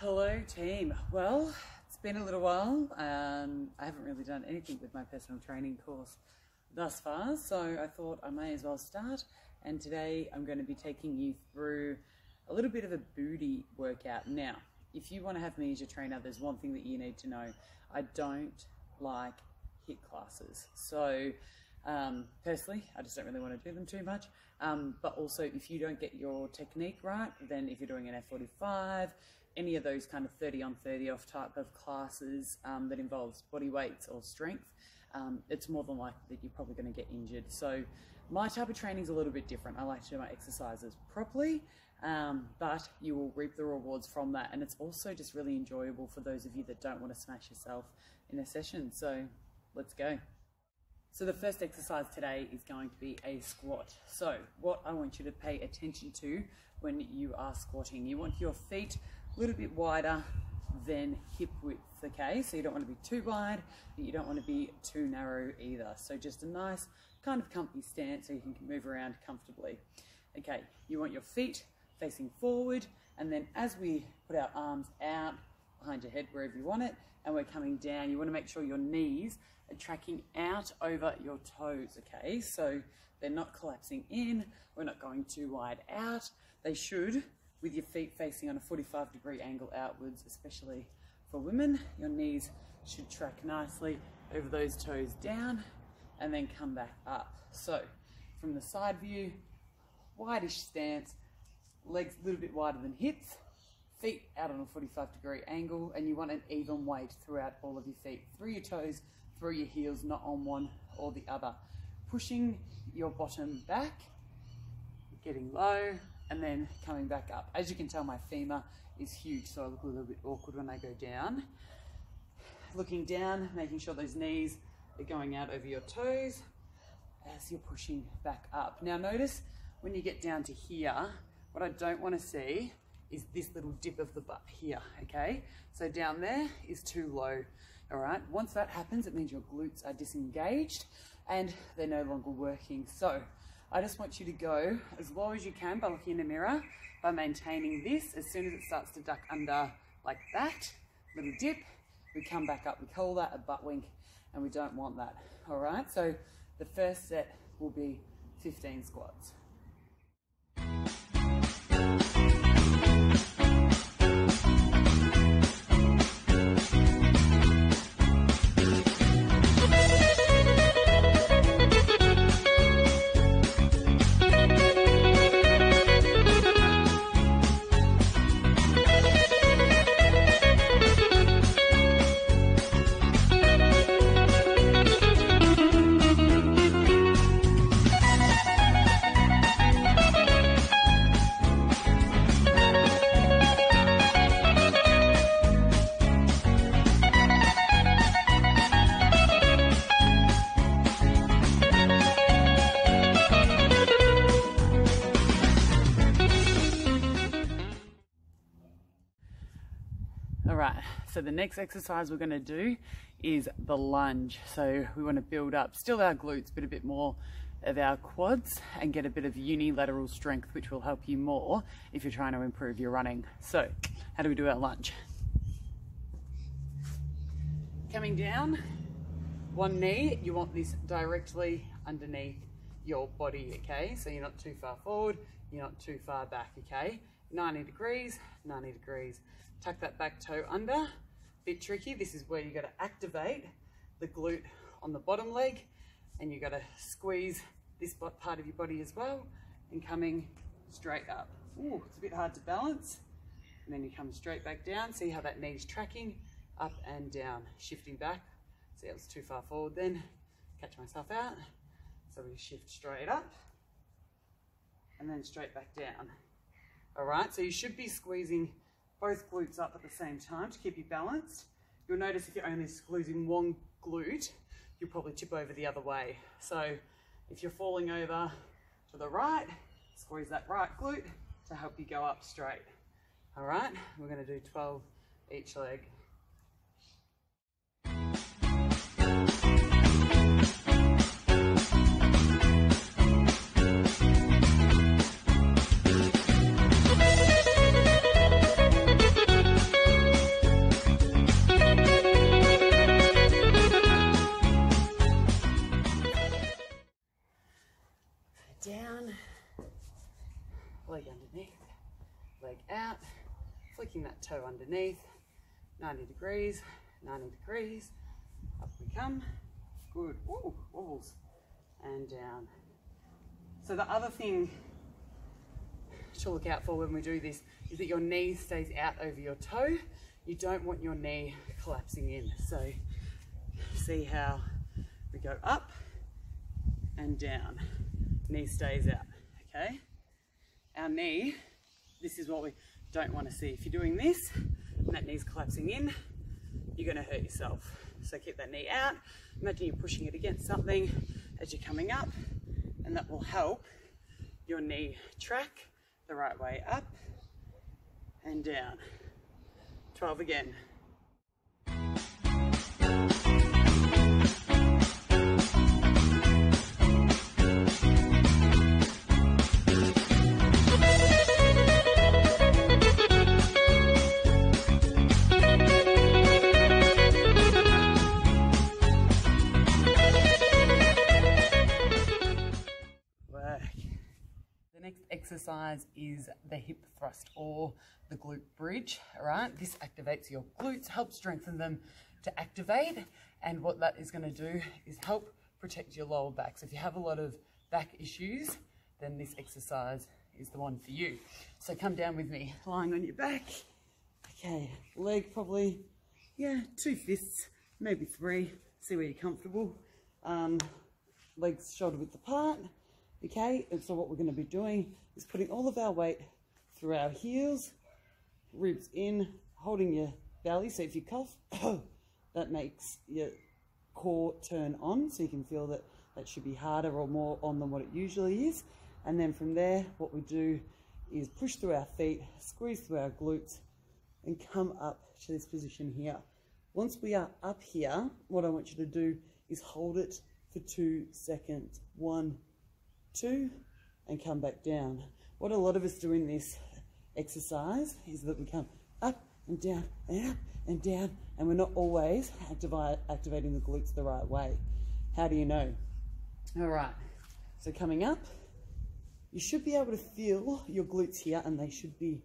Hello, team. Well, it's been a little while. Um, I haven't really done anything with my personal training course thus far, so I thought I may as well start. And today I'm going to be taking you through a little bit of a booty workout. Now, if you want to have me as your trainer, there's one thing that you need to know. I don't like HIIT classes. So, um, personally, I just don't really want to do them too much. Um, but also, if you don't get your technique right, then if you're doing an F45, any of those kind of 30 on 30 off type of classes um, that involves body weights or strength, um, it's more than likely that you're probably going to get injured. So, my type of training is a little bit different. I like to do my exercises properly, um, but you will reap the rewards from that. And it's also just really enjoyable for those of you that don't want to smash yourself in a session. So, let's go. So the first exercise today is going to be a squat. So what I want you to pay attention to when you are squatting, you want your feet a little bit wider than hip width, okay? So you don't want to be too wide, but you don't want to be too narrow either. So just a nice kind of comfy stance so you can move around comfortably. Okay, you want your feet facing forward, and then as we put our arms out behind your head, wherever you want it, and we're coming down, you want to make sure your knees are tracking out over your toes, okay? So they're not collapsing in, we're not going too wide out. They should, with your feet facing on a 45 degree angle outwards, especially for women, your knees should track nicely over those toes down and then come back up. So from the side view, wideish stance, legs a little bit wider than hips, feet out on a 45 degree angle, and you want an even weight throughout all of your feet, through your toes, through your heels, not on one or the other. Pushing your bottom back, getting low, and then coming back up. As you can tell, my femur is huge, so I look a little bit awkward when I go down. Looking down, making sure those knees are going out over your toes as you're pushing back up. Now notice when you get down to here, what I don't want to see is this little dip of the butt here, okay? So down there is too low, all right? Once that happens, it means your glutes are disengaged and they're no longer working. So I just want you to go as low as you can by looking in the mirror, by maintaining this. As soon as it starts to duck under like that, little dip, we come back up. We call that a butt wink and we don't want that, all right? So the first set will be 15 squats. So the next exercise we're gonna do is the lunge. So we wanna build up still our glutes, but a bit more of our quads and get a bit of unilateral strength, which will help you more if you're trying to improve your running. So how do we do our lunge? Coming down, one knee, you want this directly underneath your body, okay? So you're not too far forward, you're not too far back, okay? 90 degrees, 90 degrees. Tuck that back toe under. Bit tricky. This is where you got to activate the glute on the bottom leg and you got to squeeze this part of your body as well and coming straight up. Ooh, it's a bit hard to balance. And then you come straight back down. See how that knee's tracking up and down, shifting back. See, I was too far forward then. Catch myself out. So we shift straight up and then straight back down. All right, so you should be squeezing both glutes up at the same time to keep you balanced. You'll notice if you're only squeezing one glute, you'll probably tip over the other way. So if you're falling over to the right, squeeze that right glute to help you go up straight. All right, we're gonna do 12 each leg. Flicking that toe underneath, 90 degrees, 90 degrees, up we come, good, Ooh, wobbles, and down. So the other thing to look out for when we do this is that your knee stays out over your toe. You don't want your knee collapsing in. So see how we go up and down. Knee stays out, okay? Our knee, this is what we don't want to see. If you're doing this and that knee's collapsing in, you're going to hurt yourself. So keep that knee out. Imagine you're pushing it against something as you're coming up and that will help your knee track the right way up and down. 12 again. Exercise is the hip thrust or the glute bridge, all right? This activates your glutes, helps strengthen them to activate. And what that is gonna do is help protect your lower back. So if you have a lot of back issues, then this exercise is the one for you. So come down with me, lying on your back. Okay, leg probably, yeah, two fists, maybe three. See where you're comfortable. Um, legs shoulder width apart. Okay, and so what we're going to be doing is putting all of our weight through our heels, ribs in, holding your belly. So if you cough, that makes your core turn on. So you can feel that that should be harder or more on than what it usually is. And then from there, what we do is push through our feet, squeeze through our glutes, and come up to this position here. Once we are up here, what I want you to do is hold it for two seconds. One, two, and come back down. What a lot of us do in this exercise is that we come up and down and up and down, and we're not always activating the glutes the right way. How do you know? All right, so coming up, you should be able to feel your glutes here, and they should be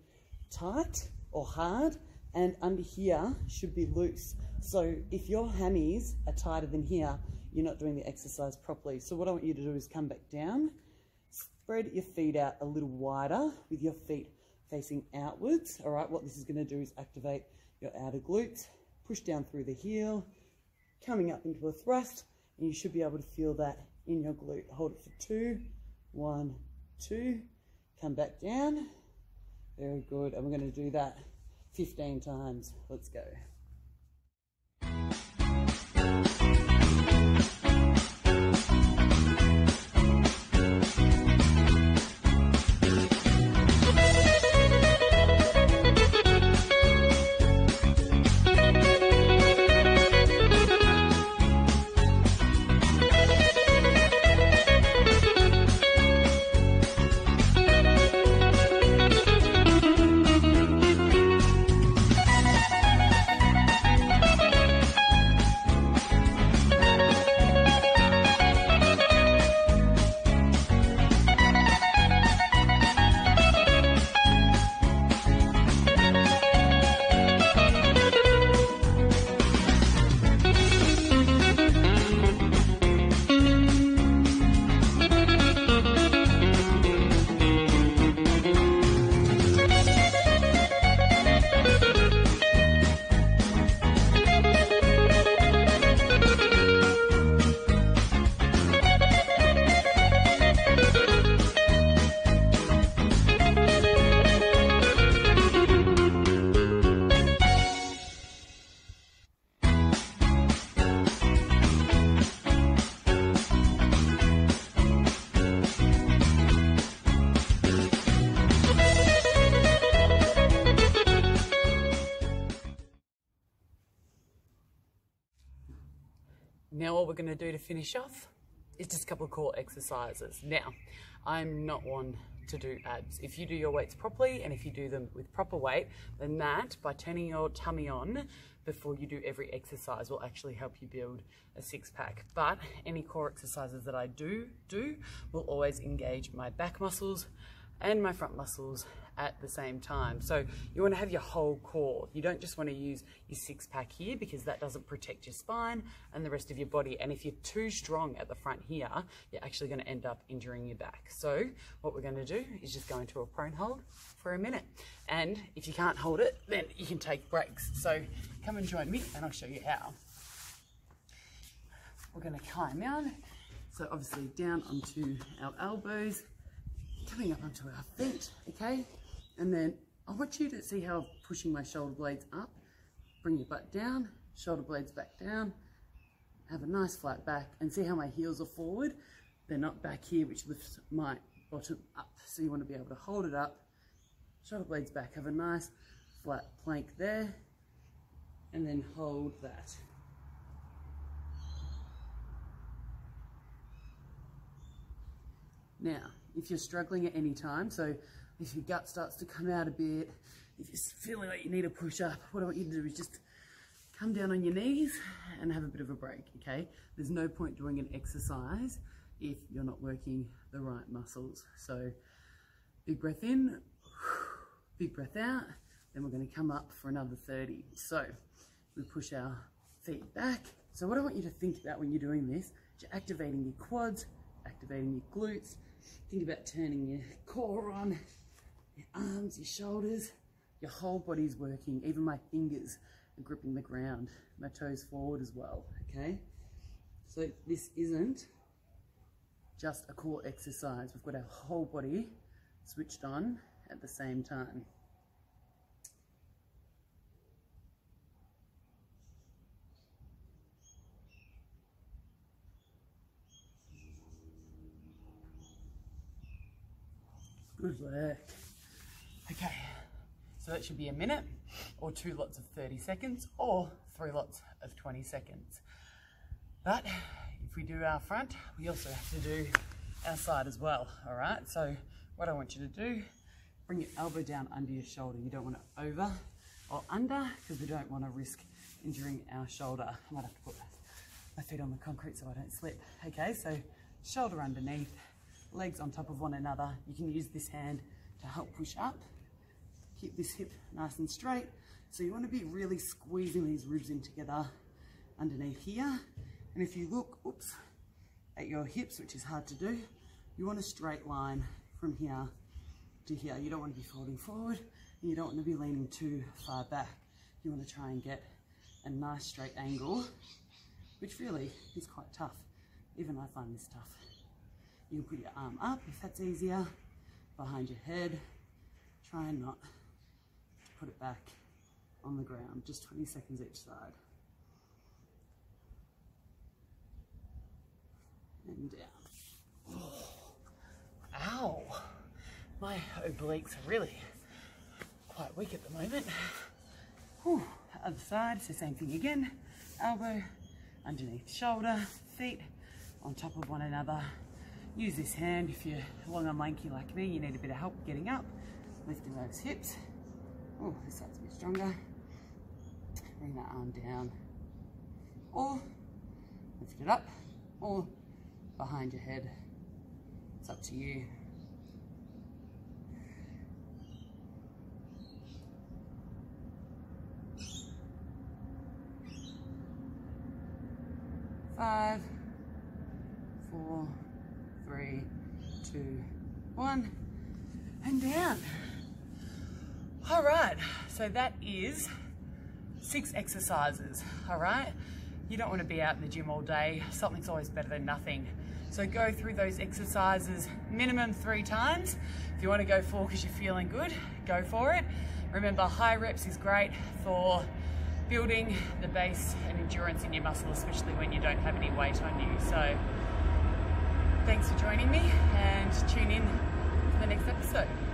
tight or hard, and under here should be loose. So if your hammies are tighter than here, you're not doing the exercise properly. So what I want you to do is come back down, spread your feet out a little wider with your feet facing outwards. All right, what this is gonna do is activate your outer glutes, push down through the heel, coming up into a thrust, and you should be able to feel that in your glute. Hold it for two, one, two, come back down. Very good, and we're gonna do that 15 times. Let's go. What we're going to do to finish off is just a couple of core exercises. Now, I'm not one to do abs. If you do your weights properly and if you do them with proper weight, then that, by turning your tummy on before you do every exercise, will actually help you build a six pack. But any core exercises that I do do will always engage my back muscles and my front muscles at the same time. So you want to have your whole core. You don't just want to use your six pack here because that doesn't protect your spine and the rest of your body. And if you're too strong at the front here, you're actually going to end up injuring your back. So what we're going to do is just go into a prone hold for a minute. And if you can't hold it, then you can take breaks. So come and join me and I'll show you how. We're going to climb down. So obviously down onto our elbows, coming up onto our feet, okay? And then I want you to see how I'm pushing my shoulder blades up. Bring your butt down, shoulder blades back down. Have a nice flat back and see how my heels are forward. They're not back here, which lifts my bottom up. So you want to be able to hold it up, shoulder blades back, have a nice flat plank there, and then hold that. Now, if you're struggling at any time, so if your gut starts to come out a bit, if you're feeling like you need a push up, what I want you to do is just come down on your knees and have a bit of a break, okay? There's no point doing an exercise if you're not working the right muscles. So big breath in, big breath out, then we're gonna come up for another 30. So we push our feet back. So what I want you to think about when you're doing this, you're activating your quads, activating your glutes, Think about turning your core on, your arms, your shoulders, your whole body's working. Even my fingers are gripping the ground, my toes forward as well, okay? So this isn't just a core exercise. We've got our whole body switched on at the same time. Good work. Okay, so that should be a minute or two lots of 30 seconds or three lots of 20 seconds. But if we do our front, we also have to do our side as well, all right? So what I want you to do, bring your elbow down under your shoulder. You don't want to over or under because we don't want to risk injuring our shoulder. I might have to put my feet on the concrete so I don't slip. Okay, so shoulder underneath, legs on top of one another. You can use this hand to help push up. Keep this hip nice and straight. So you want to be really squeezing these ribs in together underneath here. And if you look, oops, at your hips, which is hard to do, you want a straight line from here to here. You don't want to be folding forward and you don't want to be leaning too far back. You want to try and get a nice straight angle, which really is quite tough. Even I find this tough. You can put your arm up if that's easier, behind your head. Try and not put it back on the ground, just 20 seconds each side. And down. Oh. Ow! My obliques are really quite weak at the moment. Whew. Other side, so same thing again. Elbow underneath shoulder, feet on top of one another. Use this hand if you're long and lanky like me, you need a bit of help getting up, lifting those hips. Oh, this side's a bit stronger. Bring that arm down. Or lift it up, or behind your head. It's up to you. Five, four, three, two, one, and down. All right, so that is six exercises, all right? You don't want to be out in the gym all day. Something's always better than nothing. So go through those exercises minimum three times. If you want to go four because you're feeling good, go for it. Remember, high reps is great for building the base and endurance in your muscle, especially when you don't have any weight on you. So Thanks for joining me and tune in for the next episode.